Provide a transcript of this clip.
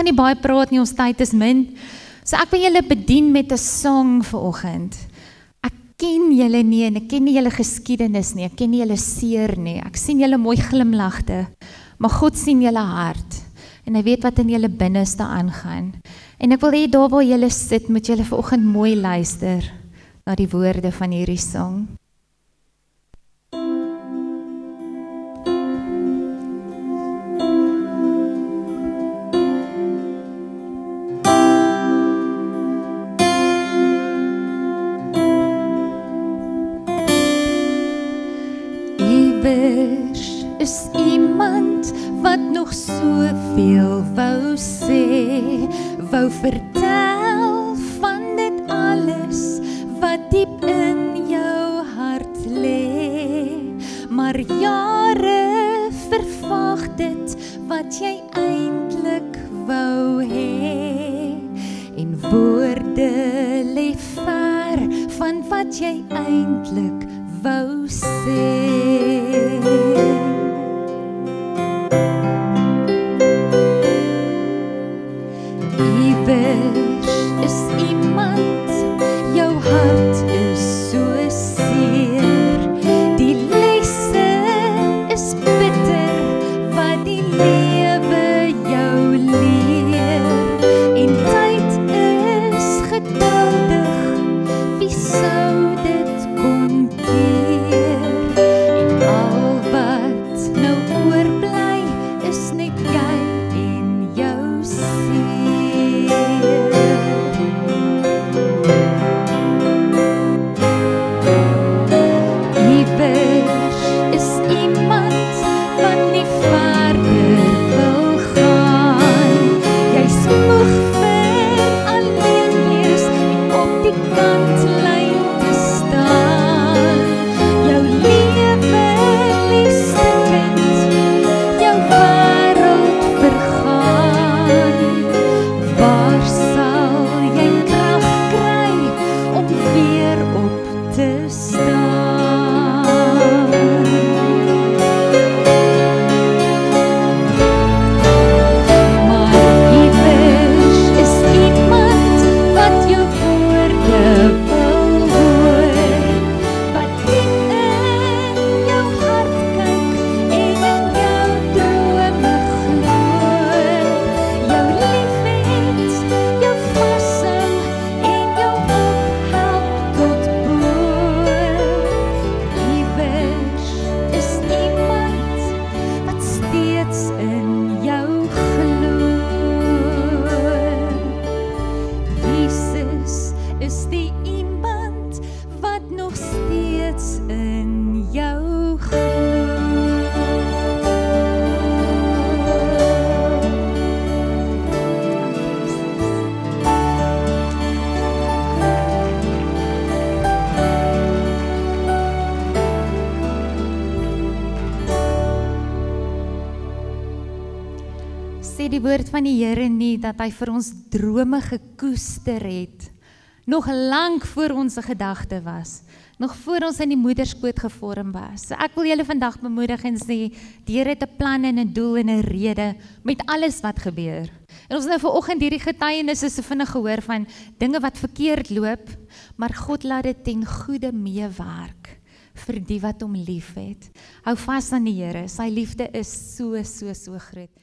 gaan nie baie praat nie, ons tyd is min. So ek wil julle bedien met 'n sang vanoggend. Ek ken julle nie en ek ken nie julle geskiedenis nie. Ek ken nie julle seer nie. Ek sien julle mooi glimlagte. Maar God sien julle hart en hy weet wat in julle binneste aangaan. En ek wil hê daar waar julle sit, moet julle vanoggend mooi luister na die woorde van hierdie sang. Iewers is iemand wat nog soveel wou sê, wou vertel van dit alles wat diep in jou hart lê. Maar jare vervaag dit wat jy eintlik wou hê. En woorde lê ver van wat jy eintlik wou sê. Iewers is iemand, jou stars. Nog steeds in jou sê die woord van die Here nie dat hy vir ons drome gekoester het nog lank voor ons gedagte was nog voor ons in die moederskoot gevorm was. So ek wil julle vandag bemoedig en sê die Here het 'n plan en 'n doel en 'n rede met alles wat gebeur. En ons nou vanoggend hierdie getuienisse se vinnig gehoor van dinge wat verkeerd loop, maar God laat dit ten goeie meewerk vir die wat hom liefhet. Hou vas aan die Here. Sy liefde is so so so groot.